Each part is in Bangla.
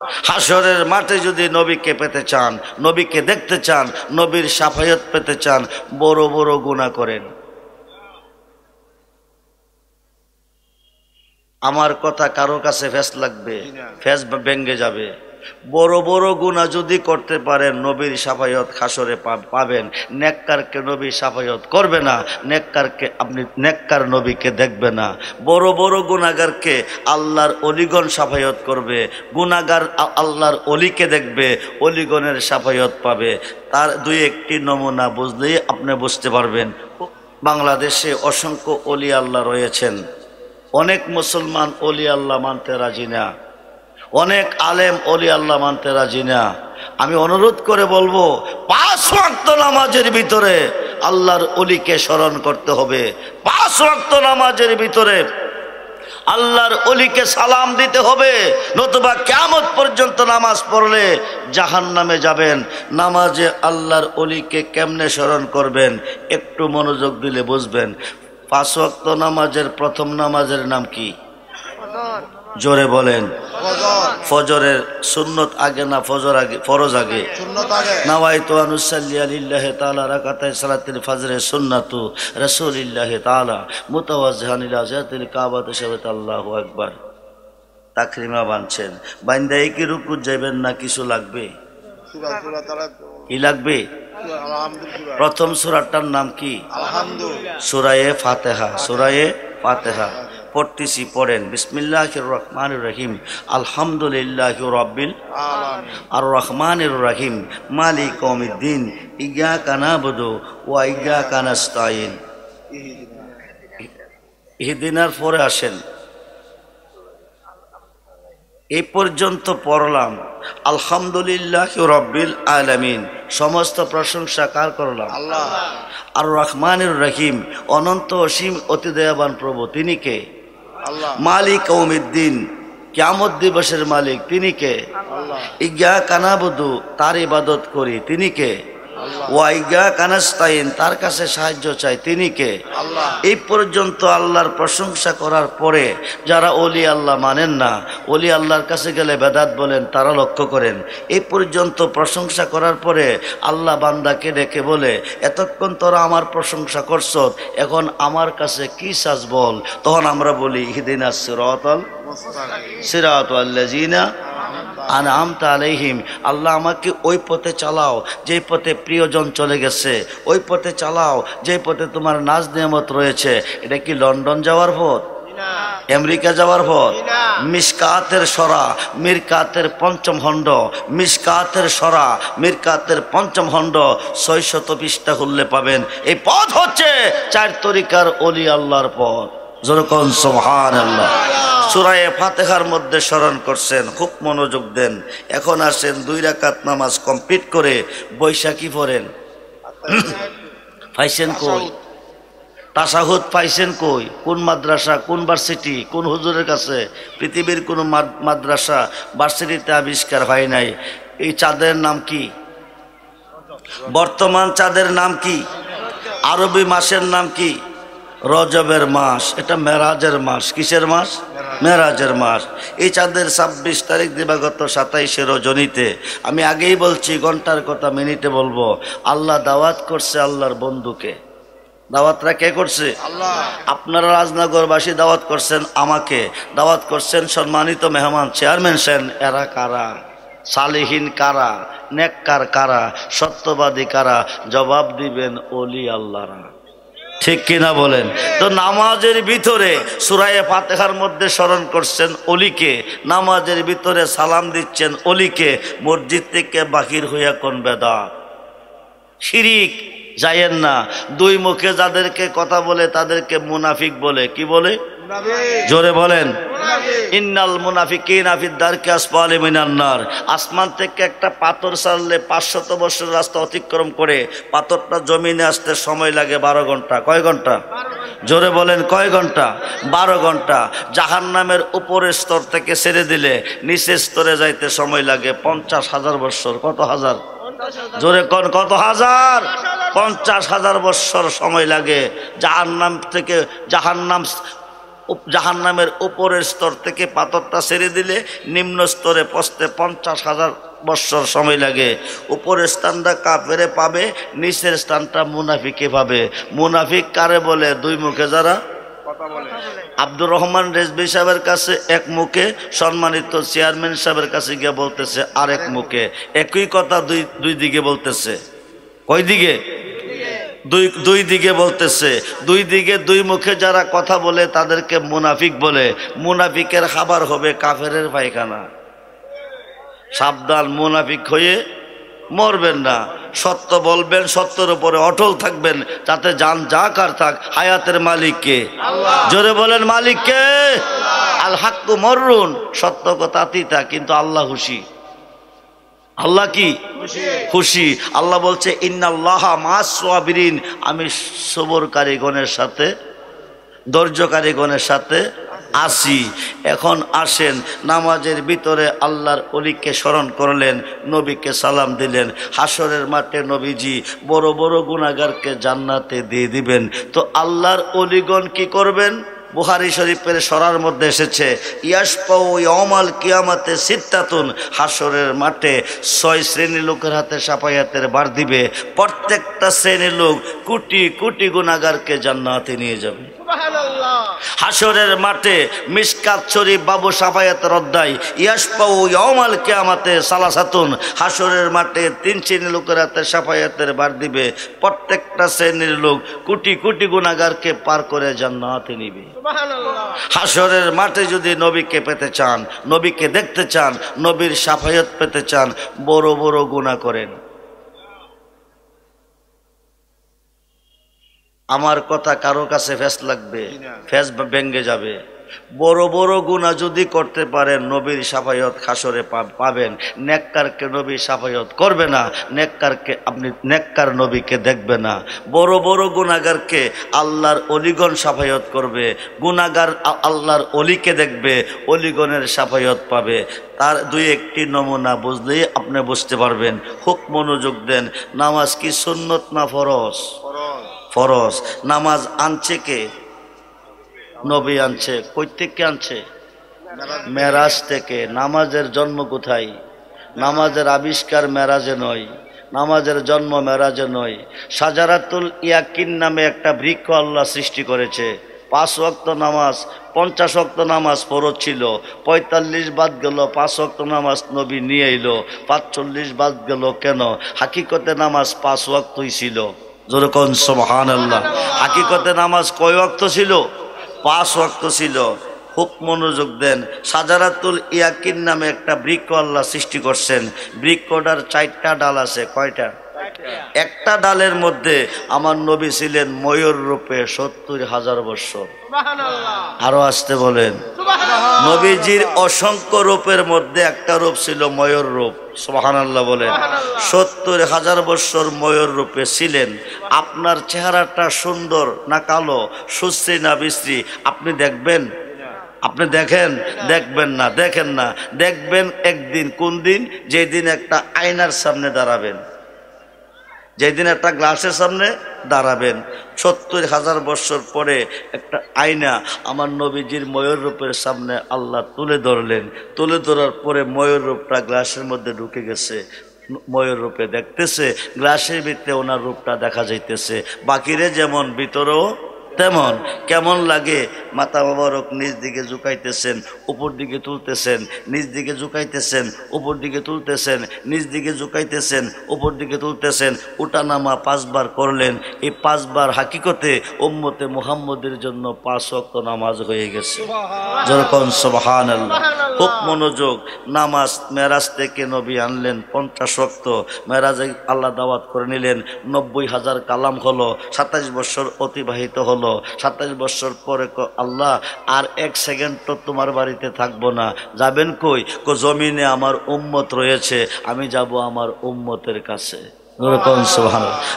হাসরের মাঠে যদি নবীকে পেতে চান, নবীকে দেখতে চান, নবীর সাফায়ত পেতে চান, বড় বড় গুণা করেন। আমার কথা কারও কাছে ফেস লাগবে, ফেস ভেঙ্গে যাবে। বড় বড় গুণা যদি করতে পারেন, নবীর সাফায়ত খাসরে পাবেন। নেককারকে নবী সাফায়ত করবে না, নেককারকে আপনি নেককার নবীকে দেখবে না। বড় বড় গুণাগারকে আল্লাহর অলিগণ সাফায়ত করবে। গুণাগার আল্লাহর অলিকে দেখবে, অলিগণের সাফায়ত পাবে। তার দুই একটি নমুনা বুঝলেই আপনি বুঝতে পারবেন। বাংলাদেশে অসংখ্য অলি আল্লাহ রয়েছেন। অনেক মুসলমান অলি আল্লাহ মানতে রাজি না। অনেক আলেম, অলি আল্লাহ মানতে রাজি না। আমি অনুরোধ করে বলব, পাঁচ ওয়াক্ত নামাজের ভিতরে আল্লাহর অলিকে স্মরণ করতে হবে। পাঁচ ওয়াক্ত নামাজের ভিতরে আল্লাহর অলিকে সালাম দিতে হবে, নতুবা কেমত পর্যন্ত নামাজ পড়লে জাহান নামে যাবেন। নামাজে আল্লাহর অলিকে কেমনে স্মরণ করবেন, একটু মনোযোগ দিলে বুঝবেন। পাঁচ ওয়াক্ত নামাজের প্রথম নামাজের নাম কি? জোরে বলেন। ফজরের সুন্নত আগে না ফজর আগে? ফরজ আগে? নাওয়াইতু আনুসাল্লি আলিল্লাহি তাআলা রাকাতাই সালাতিল ফজরে সুন্নাতু রাসূলিল্লাহি তাআলা মুতাওয়াজ্জিহান ইলা জাতিল কাবাতে শাবাত আল্লাহু আকবার। তাকরিমা বানছেন। বান্দাই কি রুকু যাবেন না কিছু লাগবে? কি লাগবে? প্রথম সুরাটার নাম কি? সুরায়ে ফাতেহা সুরায়ে ফাতেহা। পড়তেছি পড়েন। বিসমিল্লাহির রহমানির রহিম। আলহামদুলিল্লাহ রব্বিল আর রহমানির রহিম। মালিক কৌমিদ্দিন ইগা কানাবুদু ওয়া ইগা কানাস্তাইন ইহদিনার পরে আসেন। এই পর্যন্ত পড়লাম। আলহামদুলিল্লাহ রব্বিল আলামিন। সমস্ত প্রশংসা কার করলাম? আর রহমানুর রহিম। অনন্ত অসীম অতি দয়াবান প্রভু। তিনি কে? মালিক কৌমিদ্দিন ক্য়ামত দিবসের মালিক তিনি কে? ইজ্ঞা কানাবধু তার ইবাদত করি তিনি কে? ওয়াইগা কানাস্তাইন তার কাছে সাহায্য চাই। তিনি কে? এই পর্যন্ত আল্লাহর প্রশংসা করার পরে যারা অলি আল্লাহ মানেন না অলি আল্লাহর কাছে গেলে বেদাত বলেন তারা লক্ষ্য করেন। এই পর্যন্ত প্রশংসা করার পরে আল্লাহ বান্দাকে ডেকে বলে এতক্ষণ তোরা আমার প্রশংসা করছ এখন আমার কাছে কি সাজ বল? তখন আমরা বলি হিদিনা সিরাতল আল্লাহ আমাকে ওই পথে চালাও, যেই পথে প্রিয়জন চলে গেছে, ওই পথে চালাও, যেই পথে তোমার নাজ নিয়ামত রয়েছে। এটা কি লন্ডন যাওয়ার পথ? আমেরিকা যাওয়ার পর মিসকাতের সরা, মিরকাতের পঞ্চম খণ্ড, মিসকাতের সরা, মিরকাতের পঞ্চম খণ্ড, ছয়শত পৃষ্ঠা খুললে পাবেন। এই পথ হচ্ছে চার তরিকার অলি আল্লাহর পথ। যেরকম সোহান আল্লাহ সুরায়ে ফাতেহার মধ্যে স্মরণ করছেন, খুব মনোযোগ দেন। এখন আসেন দুই রাকাত নামাজ কমপ্লিট করে বৈশাখী পড়েন। পাইছেন কই? তাসাহুদ পাইছেন কই? কোন মাদ্রাসা, কোন ভার্সিটি, কোন হুজুরের কাছে? পৃথিবীর কোন মাদ্রাসা, ভার্সিটিতে আবিষ্কার হয় নাই। এই চাঁদের নাম কি? বর্তমান চাঁদের নাম কি? আরবি মাসের নাম কি? রজবের মাস। এটা মেরাজের মাস। কিসের মাস? মেরাজের মাস। এই চাঁদের ছাব্বিশ তারিখ দিবাগত সাতাইশে রজনীতে। আমি আগেই বলছি ঘণ্টার কথা মিনিটে বলব। আল্লাহ দাওয়াত করছে আল্লাহর বন্ধুকে। দাওয়াতরা কে করছে? আপনারা রাজনগরবাসী দাওয়াত করছেন আমাকে। দাওয়াত করছেন সম্মানিত মেহমান চেয়ারম্যান সেন। এরা কারা? সালিহীন কারা? নেককার কারা? সত্যবাদী কারা? জবাব দিবেন অলি আল্লাহরা। ঠিক কিনা বলেন? তো নামাজের ভিতরে সুরায়ে ফাতেহার মধ্যে স্মরণ করছেন অলিকে নামাজের ভিতরে সালাম দিচ্ছেন অলিকে মসজিদ থেকে বাহির হইয়া কোন বেদা শিরিক যায়েন না। দুই মুখে যাদেরকে কথা বলে তাদেরকে মুনাফিক বলে। কি বলে? জোরে বলেন। ইন্নাল মুনাফিকিন আফিদ দারকে আসপালে মিনান্নার আসমান থেকে একটা পাথর সারলে পাঁচশত বছর রাস্তা অতিক্রম করে পাথরটা জমিনে আসতে সময় লাগে বারো ঘণ্টা। কয় ঘণ্টা? জোরে বলেন, কয় ঘণ্টা? বারো ঘণ্টা। জাহান নামের উপরের স্তর থেকে ছেড়ে দিলে নিচের স্তরে যাইতে সময় লাগে পঞ্চাশ হাজার বছর। কত হাজার? জোরে কন, কত হাজার? পঞ্চাশ হাজার বৎসর সময় লাগে জাহান্নাম থেকে জাহান্নাম জাহান নামের উপরের স্তর থেকে পাথরটা ছেড়ে দিলে নিম্ন স্তরে পৌঁছতে পঞ্চাশ হাজার বৎসর সময় লাগে। উপরের স্থানটা কাফেরে পাবে নিচের স্থানটা মুনাফিকে পাবে। মুনাফিক কারে বলে? দুই মুখে যারা? আব্দুর রহমান রেজবি সাহেবের কাছে এক মুখে সম্মানিত চেয়ারম্যান সাহেবের কাছে গিয়ে বলতেছে আরেক মুখে। একই কথা দুই দুই দিকে বলতেছে। কই দিকে? দুই দুই দিকে বলতেছে দুই দিকে দুই মুখে যারা কথা বলে তাদেরকে মুনাফিক বলে। মুনাফিকের খাবার হবে কাফেরের পায়খানা। সাবধান মুনাফিক হয়ে মরবেন না। সত্য বলবেন সত্যের উপরে অটল থাকবেন যাতে যান যা কার থাক। হায়াতের মালিককে। জোরে বলেন মালিককে। আল হাক্কু মরুন সত্য কথা তিতা কিন্তু আল্লাহ খুশি আল্লাহ কি? খুশি। আল্লাহ বলছে ইন্নাল্লাহ মাসবিরিন আমি সবরকারী গণের সাথে ধৈর্যকারী গণের সাথে আসি। এখন আসেন নামাজের ভিতরে আল্লাহর অলিকে স্মরণ করলেন নবীকে সালাম দিলেন হাসরের মাঠে নবীজি বড় বড় গুণাগারকে জান্নাতে দিয়ে দিবেন। তো আল্লাহর অলিগণ কি করবেন? বুহারি শরীফের সরার মধ্যে এসেছে ইয়াসপাউ ইয়মাল কিয়ামাতে সিত্তাতুন হাসরের মাঠে ছয় শ্রেণির লোকের হাতে সাফায়াতের বার দিবে, প্রত্যেকটা শ্রেণির লোক কোটি কোটি গুণাগারকে জান্নাতে নিয়ে যাবে। হাসরের মাঠে মিসকাত শরীফ বাবু সাফায়াতের অধ্যায় ইয়াসপাউ ইয়মাল কিয়ামাতে সালাসাতুন হাসরের মাঠে তিন শ্রেণির লোকের হাতে সাফায়াতের বার দিবে প্রত্যেকটা শ্রেণির লোক কোটি কোটি গুণাগারকে পার করে জান্নাতে নিবে। হাসরের মাঠে যদি নবীকে পেতে চান নবীকে দেখতে চান নবীর সাফায়ত পেতে চান বড় বড় গুণা করেন। আমার কথা কারও কাছে ফেস লাগবে ফেস ভেঙ্গে যাবে। বড় বড় গুণা যদি করতে পারেন নবীর সাফায়ত খাসরে পাবেন। নেককারকে নবী সাফায়ত করবে না নেককারকে আপনি নেককার নবীকে দেখবে না। বড় বড় গুণাগারকে আল্লাহর অলিগণ সাফায়ত করবে। গুণাগার আল্লাহর অলিকে দেখবে অলিগণের সাফায়ত পাবে। তার দুই একটি নমুনা বুঝলেই আপনি বুঝতে পারবেন। হুক মনোযোগ দেন। নামাজ কি সুন্নত না ফরজ? ফরজ, নামাজ আনছে কে? নবী আনছে থেকে আনছে? মেরাজ থেকে। নামাজের জন্ম কোথায়? নামাজের আবিষ্কার মেরাজে নয়, নামাজের জন্ম মেরাজে নয়। সাজারাতুল ইয়াকিন নামে একটা বৃক্ষ আল্লাহ সৃষ্টি করেছে। পাঁচ ওয়াক্ত নামাজ, পঞ্চাশ ওয়াক্ত নামাজ ফরজ ছিল। পঁয়তাল্লিশ বাদ গেল, পাঁচ ওয়াক্ত নামাজ নবী নিয়ে এলো। পাঁচচল্লিশ বাদ গেল কেন? হাকিকতে নামাজ পাঁচ ওয়াক্তই ছিল। যেরকম সোহান আল্লাহ হাকিকতে নামাজ কয় ওয়াক্ত ছিল? পাঁচ ওয়াক্ত ছিল। খুব মনোযোগ দেন। সাজারাতুল ইয়াকিন নামে একটা বৃক্ষ আল্লাহ সৃষ্টি করছেন। বৃক্ষটার চারটা ডাল আছে। কয়টা? একটা ডালের মধ্যে আমার নবী ছিলেন ময়ূর রূপে সত্তর হাজার বছর আরও আসতে বলেন। নবীজির অসংখ্য রূপের মধ্যে একটা রূপ ছিল ময়ূর রূপ সোহানাল্লাহ বলেন। সত্তর হাজার বছর ময়ূর রূপে ছিলেন। আপনার চেহারাটা সুন্দর না কালো? সুশ্রী না বিশ্রী? আপনি দেখবেন? আপনি দেখেন? দেখবেন না দেখেন না। দেখবেন একদিন কোন দিন যেদিন একটা আয়নার সামনে দাঁড়াবেন। যেদিন একটা গ্লাসের সামনে দাঁড়াবেন, সত্তর হাজার বছর পরে একটা আয়না আমার নবীজির ময়ূর রূপের সামনে আল্লাহ তুলে ধরলেন। তুলে ধরার পরে ময়ূর রূপটা গ্লাসের মধ্যে ঢুকে গেছে। ময়ূর রূপে দেখতেছে, গ্লাসের ভিতরে ওনার রূপটা দেখা যাইতেছে। বাকিরে যেমন ভিতরেও তেমন কেমন লাগে? মাথা মোবারক নিজ দিকে ঝুঁকাইতেছেন উপর দিকে তুলতেছেন নিজ দিকে ঝুঁকাইতেছেন উপর দিকে তুলতেছেন নিজ দিকে ঝুঁকাইতেছেন উপর দিকে তুলতেছেন। উঠানামা পাঁচবার করলেন। এই পাঁচবার হাকিকতে উম্মতে মুহাম্মদের জন্য পাঁচ অক্ত নামাজ হয়ে গেছে। যেরকম সবহান আল্লাহ খুব মনোযোগ। নামাজ মেরাজ থেকে নবী আনলেন পঞ্চাশ অক্ত মেরাজে আল্লাহ দাওয়াত করে নিলেন। নব্বই হাজার কালাম হলো। সাতাশ বছর অতিবাহিত হলো। সাতাশ বছর পরে ক- আল্লাহ আর এক সেকেন্ড তো তোমার বাড়িতে থাকব না। যাবেন কই? কো জমিনে আমার উম্মত রয়েছে আমি যাব আমার উম্মতের কাছে।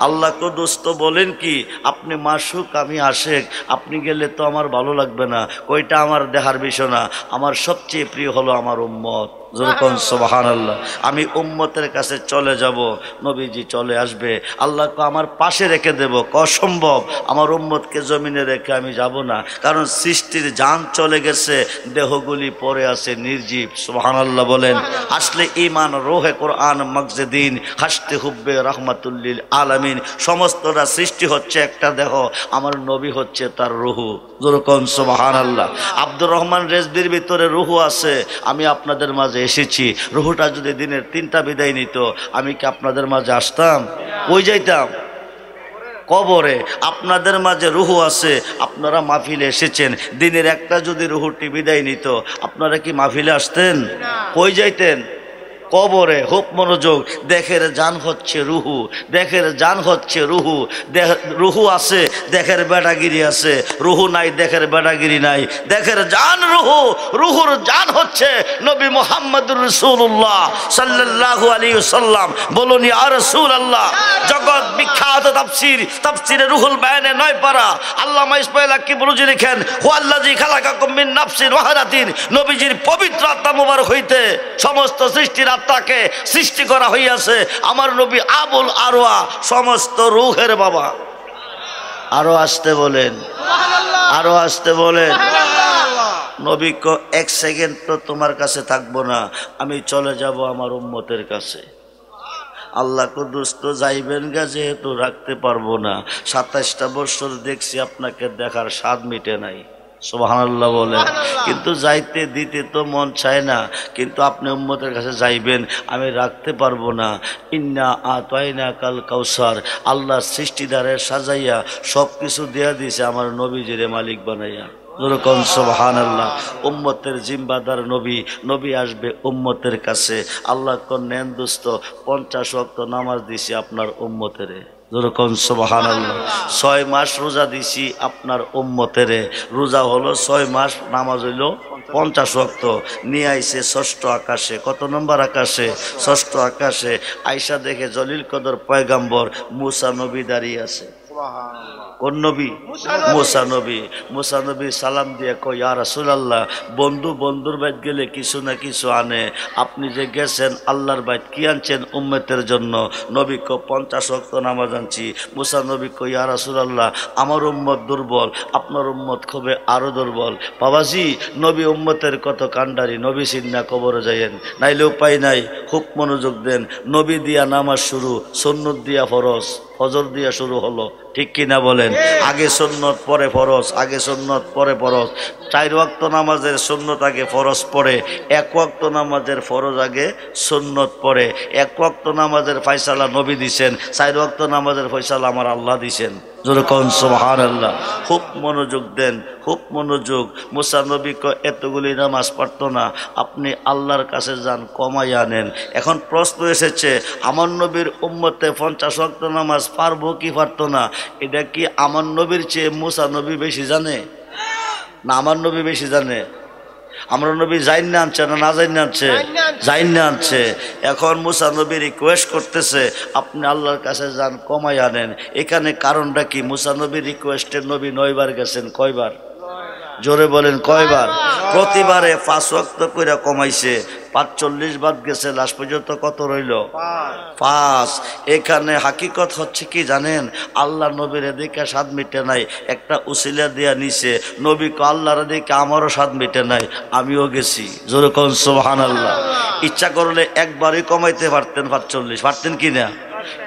আল্লাহ কদোস্ত বলেন কি আপনি মাসুক আমি আশেক আপনি গেলে তো আমার ভালো লাগবে না। কইটা আমার দেহার বিষয় না? আমার সবচেয়ে প্রিয় হলো আমার উম্মত। যেরকম সোবাহান আল্লাহ আমি উম্মতের কাছে চলে যাব, নবীজি চলে আসবে, আল্লাহকে আমার পাশে রেখে দেব, অসম্ভব। আমার উম্মতকে জমিনে রেখে আমি যাব না, কারণ সৃষ্টির যান চলে গেছে, দেহগুলি পরে আছে নির্জীব সোহান আল্লাহ বলেন। আসলে ইমান রোহে কোরআন মকজেদিন হাসতে হুব্বে, রহমাতুল্লিল আলামিন, সমস্তটা সৃষ্টি হচ্ছে একটা দেহ, আমার নবী হচ্ছে তার রুহু। যেরকম সোবাহান আল্লাহ আব্দুর রহমান রেজবির ভিতরে রুহু আছে, আমি আপনাদের মাঝে এসেছি। রুহুটা যদি দিনের তিনটা বিদায় নিত আমি কি আপনাদের মাঝে আসতাম? ওই যাইতাম? কবরে। আপনাদের মাঝে রুহু আছে আপনারা মাহফিলে এসেছেন। দিনের একটা যদি রুহুটি বিদায় নিত আপনারা কি মাহফিলে আসতেন? কই যাইতেন? কবরে হোক মনোযোগ দেখের জান হচ্ছে রুহু দেখের জান হচ্ছে রুহু, দেহ, রুহু আছে দেখের বেটাগিরি আছে, রুহু নাই দেখের বেটাগিরি নাই দেখের জান রুহু, রুহুর জান হচ্ছে নবী মোহাম্মদুর রসুল্লাহ সাল্লাল্লাহু আলী সাল্লাম বলুন আর রসুল আল্লাহ জগৎ বিখ্যাত তাফসির, তাফসিরে রুহুল বায়ানে নয় পারা আল্লাহ ইসমাইল কি বলুজি লিখেন হু আল্লাজি খালাকাকুম মিন নাফসিন নবীজির পবিত্র আত্মা মুবারক হইতে সমস্ত সৃষ্টির আত্মাকে সৃষ্টি করা হইয়াছে। আমার নবী আবুল আরোয়া সমস্ত রুহের বাবা। আরও আসতে বলেন। আরও আসতে বলেন। নবী এক সেকেন্ড তো তোমার কাছে থাকব না। আমি চলে যাব আমার উম্মতের কাছে। আল্লাহ কুদুস তো যাইবেন গা যেহেতু রাখতে পারব না। সাতাইশটা বছর দেখছি আপনাকে দেখার স্বাদ মিটে নাই। সোহানাল্লাহ বলেন। কিন্তু যাইতে দিতে তো মন চায় না কিন্তু আপনি উম্মতের কাছে যাইবেন আমি রাখতে পারব না। ইন্না আতাইনা কাল কাউসার আল্লাহ সৃষ্টিদারের সাজাইয়া সব কিছু দেয়া দিয়েছে আমার নবীজিরে মালিক বানাইয়া। যেরকম সোহান আল্লাহ উম্মতের জিম্বাদার নবী নবী আসবে উম্মতের কাছে। আল্লাহ কন্যান দুস্ত পঞ্চাশ অক্ত নামাজ দিছি আপনার উম্মতেরে। যেরকম সোবাহান ছয় মাস রোজা দিছি আপনার উম্মতেরে। রোজা হলো ছয় মাস, নামাজ হইল পঞ্চাশ অক্ত নিয়ে আইসে ষষ্ঠ আকাশে। কত নম্বর আকাশে? ষষ্ঠ আকাশে। আইসা দেখে জলিল কদর পয়গাম্বর মুসা নবী দাঁড়িয়ে আছে। কোন নবী? মুসা নবী। মুসা নবী সালাম দিয়ে কই আর রাসূলুল্লাহ বন্ধু বন্ধুর বাইত গেলে কিছু না কিছু আনে। আপনি যে গেছেন আল্লাহর বাইত কি আনছেন উম্মতের জন্য? নবী কো পঞ্চাশ অক্ত নামাজ আনছি। মুসা নবী কই আর রাসূলুল্লাহ আমার উম্মত দুর্বল আপনার উম্মত খুবই আরও দুর্বল। বাবাজি নবী উম্মতের কত কান্ডারি নবী সিন্না কবরে যাইয়েন। নাইলে উপায় নাই খুব মনোযোগ দেন। নবী দিয়া নামাজ শুরু সন্ন্যত দিয়া ফরজ ফজর দিয়া শুরু হলো। ঠিক কিনা বলেন? আগে সুন্নত পরে ফরজ আগে সুন্নত পরে ফরজ। চার ওয়াক্ত নামাজের সুন্নত আগে ফরজ পড়ে এক ওয়াক্ত নামাজের ফরজ আগে সুন্নত পড়ে। এক ওয়াক্ত নামাজের ফয়সালা নবী দিছেন চার ওয়াক্ত নামাজের ফয়সালা আমার আল্লাহ দিছেন। যেরকম সোহান আল্লাহ খুব মনোযোগ দেন খুব মনোযোগ। মুসা নবী এতগুলি নামাজ পারতো না আপনি আল্লাহর কাছে যান কমাই আনেন। এখন প্রশ্ন এসেছে আমার নবীর উম্মতে পঞ্চাশ ওয়াক্ত নামাজ পারব কি পারতো না? এটা কি আমার নবীর চেয়ে মুসা নবী বেশি জানে? না আমার নবী বেশি জানে। আমরা নবী জাইন না আনছে না না জাইন না আনছে। জাইন না আনছে। এখন মুসা নবী রিকোয়েস্ট করতেছে আপনি আল্লাহর কাছে যান কমাই আনেন। এখানে কারণটা কি? মুসা নবী রিকোয়েস্টের নবী নয়বার গেছেন কয়বার? জোরে বলেন কয়বার? প্রতিবারে পাঁচ ওয়াক্ত করে কমাইছে পাঁচচল্লিশ বাদ গেছে লাস্ট পর্যন্ত কত রইল? পাঁচ। এখানে হাকিকত হচ্ছে কি জানেন? আল্লাহ নবীর এদিকে স্বাদ মিটে নাই একটা উসিলা দিয়া নিছে নবী কো আল্লাহর দিকে আমারও স্বাদ মিটে নাই আমিও গেছি। জোরে কন সোহান আল্লাহ। ইচ্ছা করলে একবারই কমাইতে পারতেন পাঁচচল্লিশ পারতেন কি না?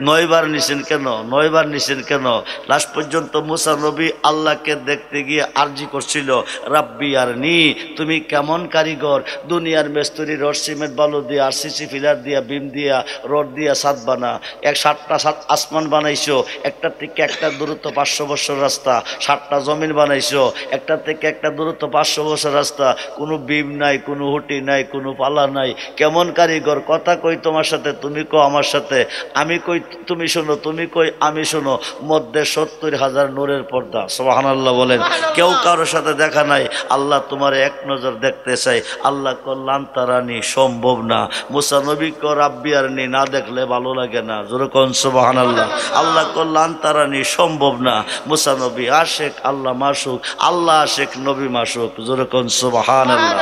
নয়বার নিছেন কেন? নয়বার নিছেন কেন? লাস্ট পর্যন্ত মুসা নবী আল্লাহকে দেখতে গিয়ে আর্জি করছিল, রাব্বি আর নি তুমি কেমন কারিগর? দুনিয়ার মেস্তরি, রড সিমেন্ট, বালু দিয়া, আর সিসি ফিলার দিয়া, বিম দিয়া, রড দিয়া সাত বানা। এক সাতটা সাত আসমান বানাইছো, একটা থেকে একটা দূরত্ব পাঁচশো বছর রাস্তা। সাতটা জমিন বানাইছো, একটা থেকে একটা দূরত্ব পাঁচশো বছর রাস্তা। কোনো বিম নাই, কোনো হুটি নাই, কোনো পালা নাই। কেমন কারিগর? কথা কই তোমার সাথে? তুমি কো আমার সাথে। আমি কই তুমি শোনো তুমি কই আমি শোনো মধ্যে সত্তর হাজার নূরের পর্দা সোহান আল্লাহ বলেন কেউ কারোর সাথে দেখা নাই আল্লাহ তোমার এক নজর দেখতে চাই আল্লাহ কল্যাণ তারানি সম্ভব না। মুসা নবী কো রাব্বি আর নি না দেখলে ভালো লাগে না। যেরকম সোবাহান আল্লাহ আল্লাহ কল্যাণ তারানি সম্ভব না। মুসা নবী আশেক আল্লাহ মাসুক আল্লাহ আশেক নবী মাসুক। যেরকম সোবাহান আল্লাহ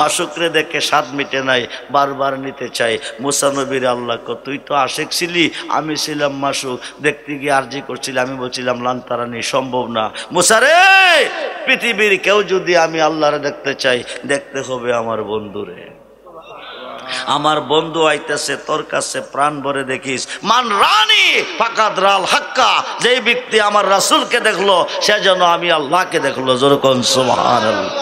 মাসুকরে দেখে স্বাদ মিটে নাই বারবার নিতে চাই মুসানবীর আল্লাহ কো তুই তো আশেক ছিলি আমি ছিলাম মাসুক দেখতে গিয়ে আর্জি করছিলাম আমি বলছিলাম লান্তারানি সম্ভব না। মুসারে পৃথিবীর কেউ যদি আমি আল্লাহরে দেখতে চাই, দেখতে হবে আমার বন্ধুরে। আমার বন্ধু আইতেছে, তোর কাছে প্রাণ ভরে দেখিস। মান রানী ফাকাদ হাক্কা, যেই ব্যক্তি আমার রাসূলকে দেখল, সে যেন আমি আল্লাহকে দেখল। যেরকম সুবহানাল্লাহ।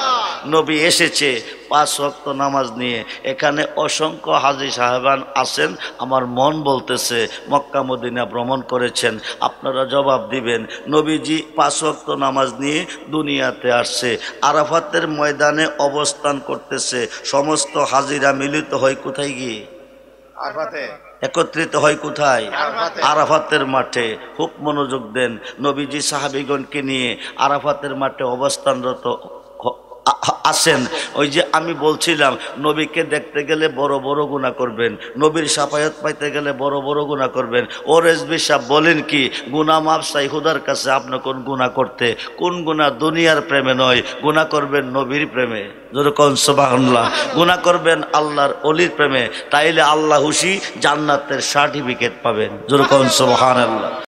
নবী এসেছে পাঁচ ওয়াক্ত নামাজ নিয়ে। এখানে অসংখ্য হাজি সাহেবান আছেন আমার মন বলতেছে মক্কা মদিনা ভ্রমণ করেছেন আপনারা জবাব দিবেন। নবীজি পাঁচ ওয়াক্ত নামাজ নিয়ে দুনিয়াতে আসছে আরাফাতের ময়দানে অবস্থান করতেছে সমস্ত হাজিরা মিলিত হয় কোথায় গিয়ে? আরফাতে। একত্রিত হয় কোথায়? আরাফাতের মাঠে। খুব মনোযোগ দেন নবীজি সাহাবিগণকে নিয়ে। আরাফাতের মাঠে অবস্থানরত হ- আ- আ- আছেন ওই যে আমি বলছিলাম, নবীকে দেখতে গেলে বড় বড় গুণা করবেন, নবীর সাফায়ত পাইতে গেলে বড় বড় গুণা করবেন। ও রেজবি সাহ বলেন কি গুণা মাপ চাই, হুদার কাছে আপনি কোন গুণা করতে? কোন গুণা দুনিয়ার প্রেমে নয় গুণা করবেন নবীর প্রেমে। গুণা করবেন আল্লাহর অলির প্রেমে, তাইলে আল্লাহ হুসি জান্নাতের সার্টিফিকেট পাবেন। যেরকম সোবাহান আল্লাহ